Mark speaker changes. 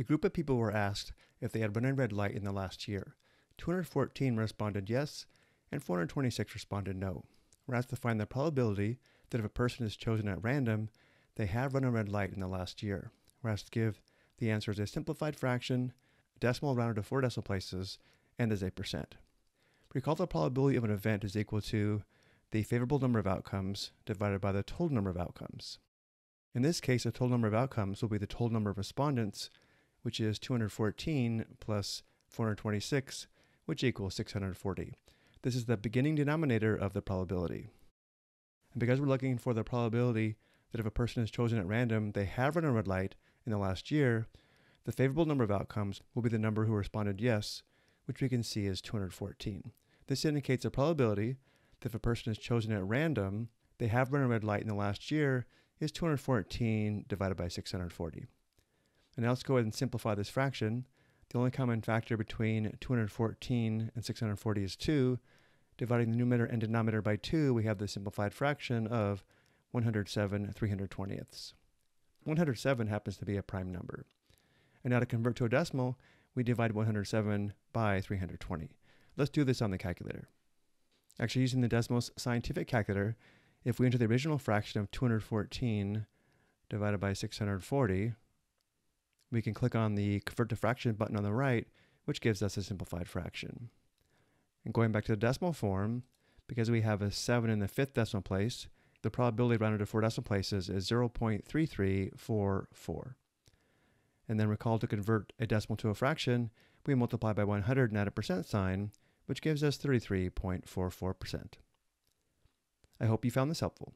Speaker 1: A group of people were asked if they had run a red light in the last year. 214 responded yes, and 426 responded no. We're asked to find the probability that if a person is chosen at random, they have run a red light in the last year. We're asked to give the answer as a simplified fraction, decimal rounded to four decimal places, and as a percent. Recall the probability of an event is equal to the favorable number of outcomes divided by the total number of outcomes. In this case, the total number of outcomes will be the total number of respondents, which is 214 plus 426, which equals 640. This is the beginning denominator of the probability. And because we're looking for the probability that if a person is chosen at random, they have run a red light in the last year, the favorable number of outcomes will be the number who responded yes, which we can see is 214. This indicates a probability that if a person is chosen at random, they have run a red light in the last year is 214 divided by 640. And now let's go ahead and simplify this fraction. The only common factor between 214 and 640 is 2. Dividing the numerator and denominator by 2, we have the simplified fraction of 107 320ths. 107 happens to be a prime number. And now to convert to a decimal, we divide 107 by 320. Let's do this on the calculator. Actually, using the Desmos scientific calculator, if we enter the original fraction of 214 divided by 640, we can click on the Convert to Fraction button on the right, which gives us a simplified fraction. And going back to the decimal form, because we have a 7 in the fifth decimal place, the probability rounded to four decimal places is 0.3344. And then recall to convert a decimal to a fraction, we multiply by 100 and add a percent sign, which gives us 33.44%. I hope you found this helpful.